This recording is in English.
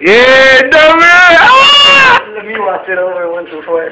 Yeah, dumbass! Let me watch it over once before.